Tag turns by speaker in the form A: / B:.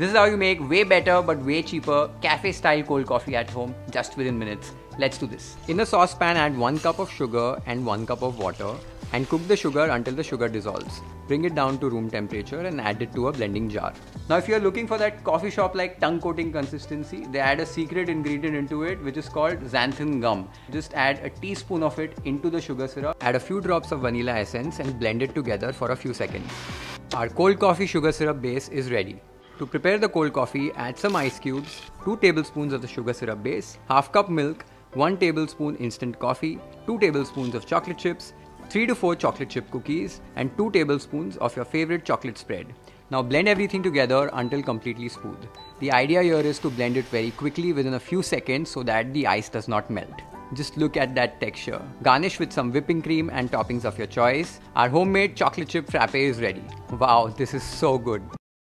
A: This is how you make way better but way cheaper cafe style cold coffee at home just within minutes. Let's do this. In a saucepan, add 1 cup of sugar and 1 cup of water and cook the sugar until the sugar dissolves. Bring it down to room temperature and add it to a blending jar. Now, if you're looking for that coffee shop like tongue coating consistency, they add a secret ingredient into it which is called xanthan gum. Just add a teaspoon of it into the sugar syrup, add a few drops of vanilla essence and blend it together for a few seconds. Our cold coffee sugar syrup base is ready. To prepare the cold coffee, add some ice cubes, 2 tablespoons of the sugar syrup base, half cup milk, 1 tablespoon instant coffee, 2 tablespoons of chocolate chips, 3 to 4 chocolate chip cookies, and 2 tablespoons of your favorite chocolate spread. Now blend everything together until completely smooth. The idea here is to blend it very quickly within a few seconds so that the ice does not melt. Just look at that texture. Garnish with some whipping cream and toppings of your choice. Our homemade chocolate chip frappe is ready. Wow, this is so good.